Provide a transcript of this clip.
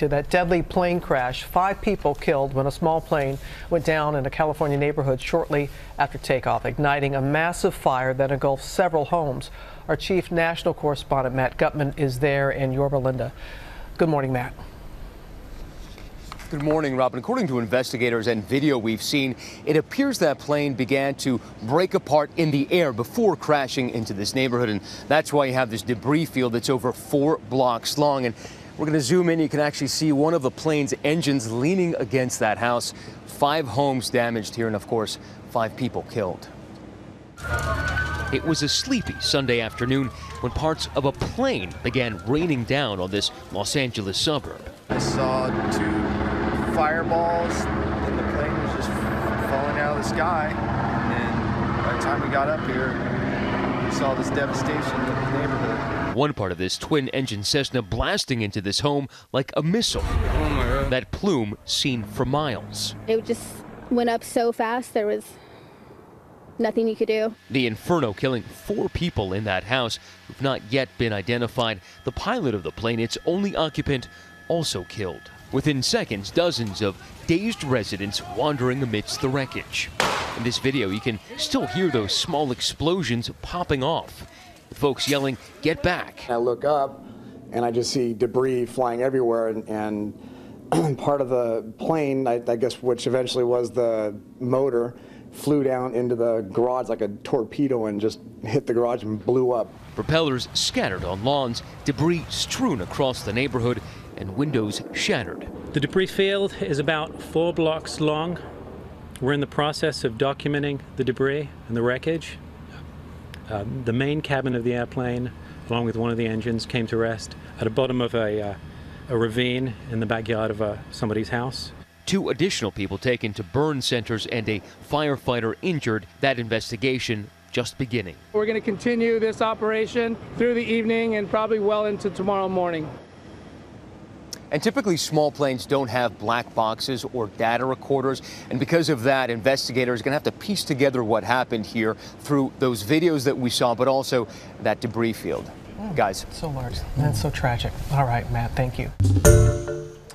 To that deadly plane crash, five people killed when a small plane went down in a California neighborhood shortly after takeoff, igniting a massive fire that engulfed several homes. Our chief national correspondent, Matt Gutman, is there in Yorba Linda. Good morning, Matt. Good morning, Robin. According to investigators and video we've seen, it appears that plane began to break apart in the air before crashing into this neighborhood. And that's why you have this debris field that's over four blocks long. And we're going to zoom in. You can actually see one of the plane's engines leaning against that house. Five homes damaged here, and of course, five people killed. It was a sleepy Sunday afternoon when parts of a plane began raining down on this Los Angeles suburb. I saw two fireballs, and the plane was just falling out of the sky. And by the time we got up here, we saw this devastation in the neighborhood. One part of this twin engine Cessna blasting into this home like a missile. Oh that plume seen for miles. It just went up so fast, there was nothing you could do. The inferno killing four people in that house who've not yet been identified. The pilot of the plane, its only occupant, also killed. Within seconds, dozens of dazed residents wandering amidst the wreckage. In this video, you can still hear those small explosions popping off folks yelling, Get back. I look up and I just see debris flying everywhere, and, and part of the plane, I, I guess, which eventually was the motor, flew down into the garage like a torpedo and just hit the garage and blew up. Propellers scattered on lawns, debris strewn across the neighborhood, and windows shattered. The debris field is about four blocks long. We're in the process of documenting the debris and the wreckage. Uh, the main cabin of the airplane, along with one of the engines, came to rest at the bottom of a, uh, a ravine in the backyard of uh, somebody's house. Two additional people taken to burn centers and a firefighter injured. That investigation just beginning. We're going to continue this operation through the evening and probably well into tomorrow morning. And typically, small planes don't have black boxes or data recorders. And because of that, investigators are going to have to piece together what happened here through those videos that we saw, but also that debris field. Mm, Guys. So large. That's so tragic. All right, Matt, thank you.